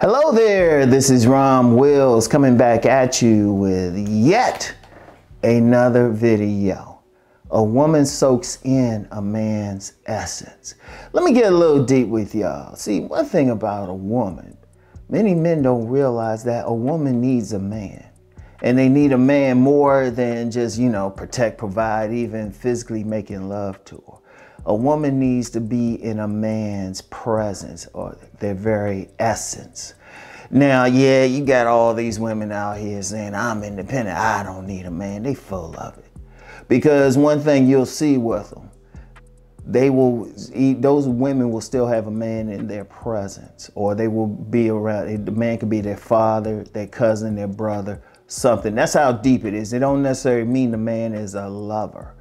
Hello there, this is Rom Wills coming back at you with yet another video. A woman soaks in a man's essence. Let me get a little deep with y'all. See, one thing about a woman, many men don't realize that a woman needs a man. And they need a man more than just, you know, protect, provide, even physically making love to her. A woman needs to be in a man's presence or their very essence. Now, yeah, you got all these women out here saying, I'm independent, I don't need a man. They full of it. Because one thing you'll see with them, they will, eat, those women will still have a man in their presence, or they will be around, the man could be their father, their cousin, their brother, something. That's how deep it is. It don't necessarily mean the man is a lover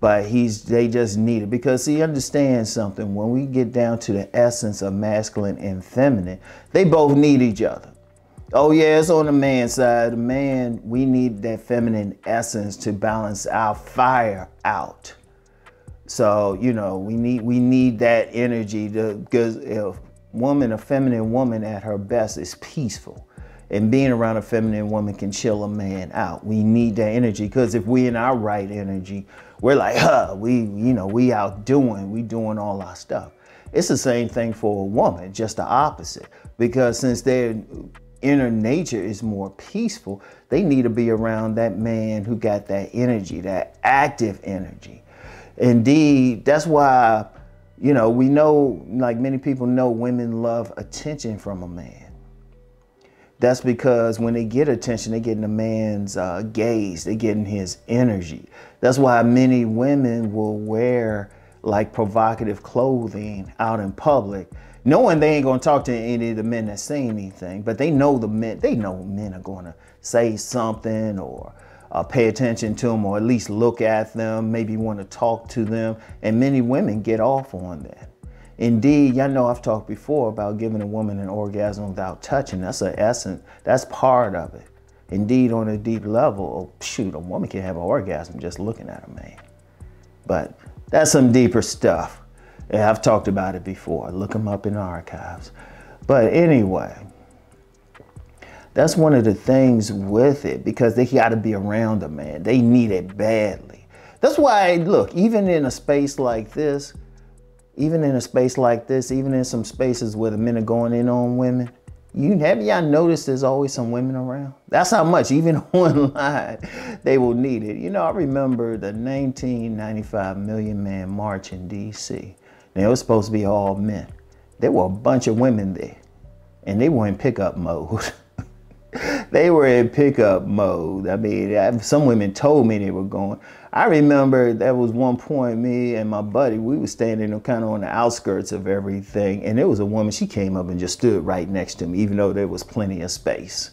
but he's they just need it. Because he understands something when we get down to the essence of masculine and feminine they both need each other. Oh yeah it's on the man side. Man we need that feminine essence to balance our fire out. So you know we need we need that energy to because if woman a feminine woman at her best is peaceful and being around a feminine woman can chill a man out. We need that energy because if we in our right energy, we're like, huh, we, you know, we out doing, we doing all our stuff. It's the same thing for a woman, just the opposite. Because since their inner nature is more peaceful, they need to be around that man who got that energy, that active energy. Indeed, that's why, you know, we know, like many people know, women love attention from a man that's because when they get attention, they get in a man's uh, gaze, they get in his energy. That's why many women will wear like provocative clothing out in public, knowing they ain't gonna talk to any of the men that say anything, but they know the men, they know men are gonna say something or uh, pay attention to them or at least look at them, maybe want to talk to them. And many women get off on that. Indeed, y'all know I've talked before about giving a woman an orgasm without touching. That's an essence. That's part of it. Indeed, on a deep level, oh, shoot, a woman can have an orgasm just looking at a man. But that's some deeper stuff. Yeah, I've talked about it before. Look them up in the archives. But anyway, that's one of the things with it because they got to be around a man. They need it badly. That's why, look, even in a space like this, even in a space like this, even in some spaces where the men are going in on women, you have y'all noticed there's always some women around? That's how much, even online, they will need it. You know, I remember the 1995 Million Man March in DC. Now, it was supposed to be all men. There were a bunch of women there, and they were in pickup mode. they were in pickup mode. I mean, some women told me they were going. I remember there was one point, me and my buddy, we were standing kind of on the outskirts of everything, and there was a woman, she came up and just stood right next to me, even though there was plenty of space.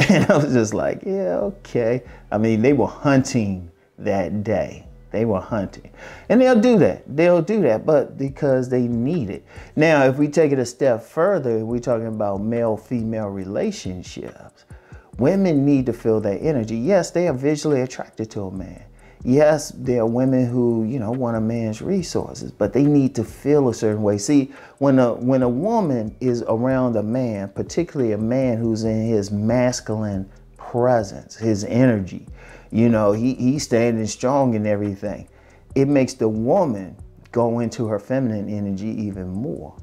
And I was just like, yeah, okay. I mean, they were hunting that day. They were hunting. And they'll do that. They'll do that, but because they need it. Now, if we take it a step further, we're talking about male female relationships. Women need to feel that energy. Yes, they are visually attracted to a man yes, there are women who, you know, want a man's resources, but they need to feel a certain way. See, when a when a woman is around a man, particularly a man who's in his masculine presence, his energy, you know, he, he's standing strong and everything. It makes the woman go into her feminine energy even more.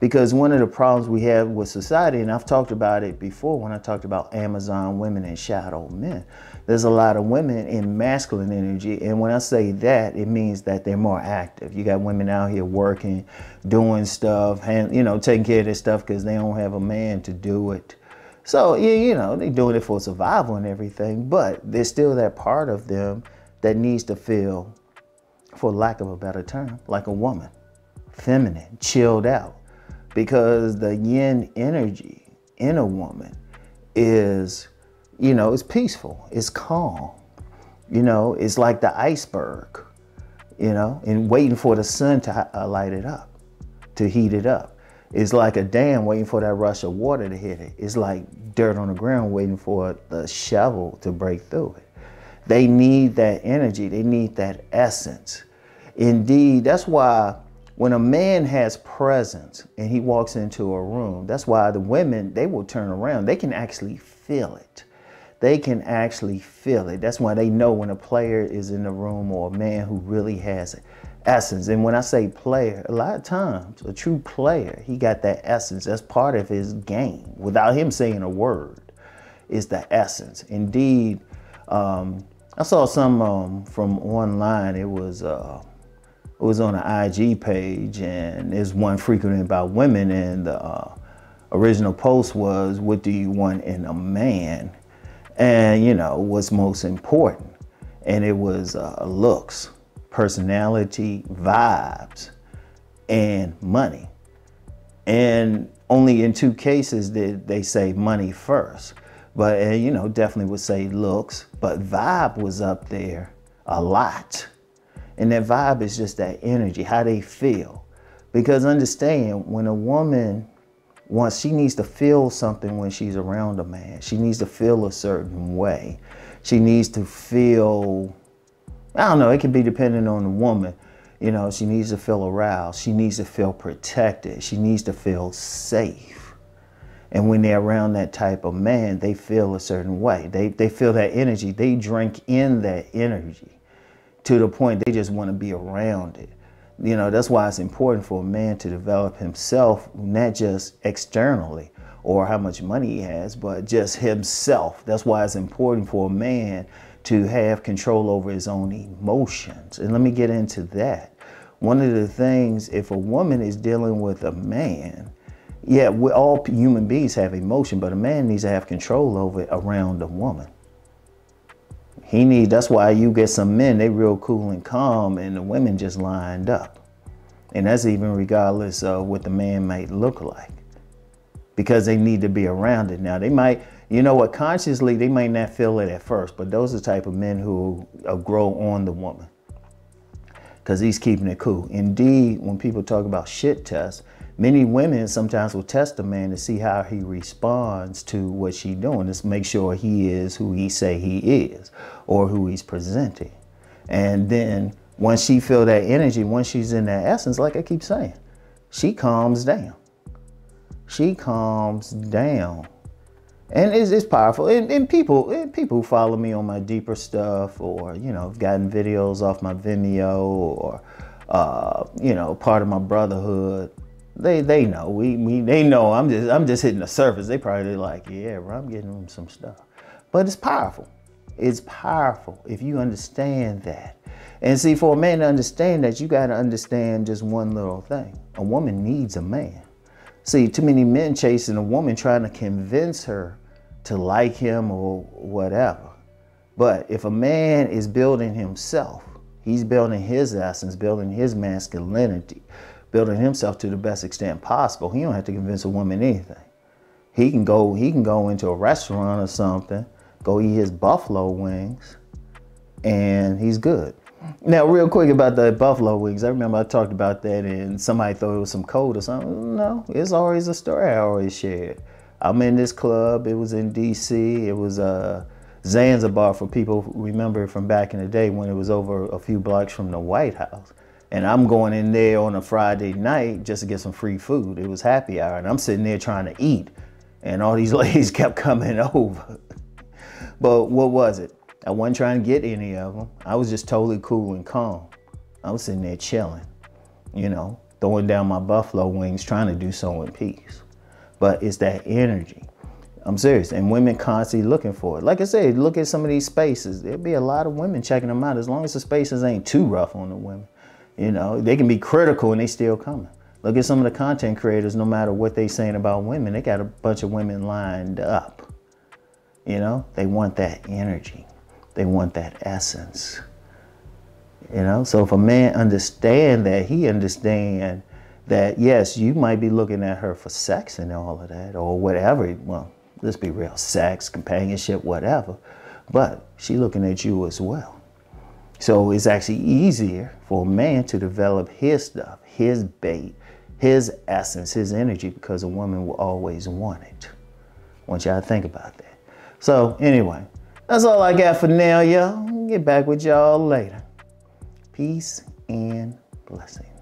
Because one of the problems we have with society, and I've talked about it before when I talked about Amazon women and shadow men, there's a lot of women in masculine energy. And when I say that, it means that they're more active. You got women out here working, doing stuff, and, you know, taking care of their stuff because they don't have a man to do it. So, yeah, you know, they're doing it for survival and everything, but there's still that part of them that needs to feel, for lack of a better term, like a woman, feminine, chilled out because the yin energy in a woman is, you know, it's peaceful, it's calm. You know, it's like the iceberg, you know, and waiting for the sun to uh, light it up, to heat it up. It's like a dam waiting for that rush of water to hit it. It's like dirt on the ground waiting for the shovel to break through it. They need that energy, they need that essence. Indeed, that's why when a man has presence and he walks into a room, that's why the women, they will turn around. They can actually feel it. They can actually feel it. That's why they know when a player is in the room or a man who really has essence. And when I say player, a lot of times a true player, he got that essence. That's part of his game without him saying a word is the essence. Indeed, um, I saw some um, from online. It was uh, it was on an IG page, and there's one frequently about women, and the uh, original post was, "What do you want in a man?" And you know what's most important, and it was uh, looks, personality, vibes, and money. And only in two cases did they say money first. But, uh, you know, definitely would say looks, but vibe was up there a lot. And that vibe is just that energy, how they feel. Because understand, when a woman wants, she needs to feel something when she's around a man. She needs to feel a certain way. She needs to feel, I don't know, it can be dependent on the woman. You know, she needs to feel aroused. She needs to feel protected. She needs to feel safe. And when they're around that type of man, they feel a certain way. They, they feel that energy. They drink in that energy to the point they just want to be around it. You know, that's why it's important for a man to develop himself, not just externally or how much money he has, but just himself. That's why it's important for a man to have control over his own emotions. And let me get into that. One of the things, if a woman is dealing with a man, yeah, we all human beings have emotion, but a man needs to have control over it around a woman. He needs, that's why you get some men, they real cool and calm, and the women just lined up. And that's even regardless of what the man might look like. Because they need to be around it. Now they might, you know what, consciously they might not feel it at first, but those are the type of men who uh, grow on the woman. Because he's keeping it cool. Indeed, when people talk about shit tests, Many women sometimes will test a man to see how he responds to what she's doing, to make sure he is who he say he is or who he's presenting. And then once she feel that energy, once she's in that essence, like I keep saying, she calms down. She calms down. And it's, it's powerful. And, and people and people who follow me on my deeper stuff or, you know, gotten videos off my Vimeo or, uh, you know, part of my brotherhood, they they know we, we they know I'm just I'm just hitting the surface. They probably like, yeah, bro, I'm getting them some stuff. But it's powerful. It's powerful if you understand that. And see, for a man to understand that, you got to understand just one little thing. A woman needs a man. See, too many men chasing a woman trying to convince her to like him or whatever. But if a man is building himself, he's building his essence, building his masculinity, building himself to the best extent possible. He don't have to convince a woman anything. He can go he can go into a restaurant or something, go eat his buffalo wings, and he's good. Now, real quick about the buffalo wings. I remember I talked about that and somebody thought it was some code or something. No, it's always a story I always shared. I'm in this club. It was in DC. It was uh, Zanzibar for people who remember from back in the day when it was over a few blocks from the White House. And I'm going in there on a Friday night just to get some free food. It was happy hour, and I'm sitting there trying to eat, and all these ladies kept coming over. but what was it? I wasn't trying to get any of them. I was just totally cool and calm. I was sitting there chilling, you know, throwing down my buffalo wings, trying to do so in peace. But it's that energy. I'm serious. And women constantly looking for it. Like I said, look at some of these spaces. There'll be a lot of women checking them out as long as the spaces ain't too rough on the women. You know, they can be critical and they still coming. Look at some of the content creators, no matter what they saying about women, they got a bunch of women lined up. You know, they want that energy. They want that essence. You know, so if a man understand that, he understand that yes, you might be looking at her for sex and all of that, or whatever. Well, let's be real, sex, companionship, whatever. But she looking at you as well. So it's actually easier for a man to develop his stuff, his bait, his essence, his energy, because a woman will always want it. I want y'all to think about that. So anyway, that's all I got for now, y'all. Get back with y'all later. Peace and blessings.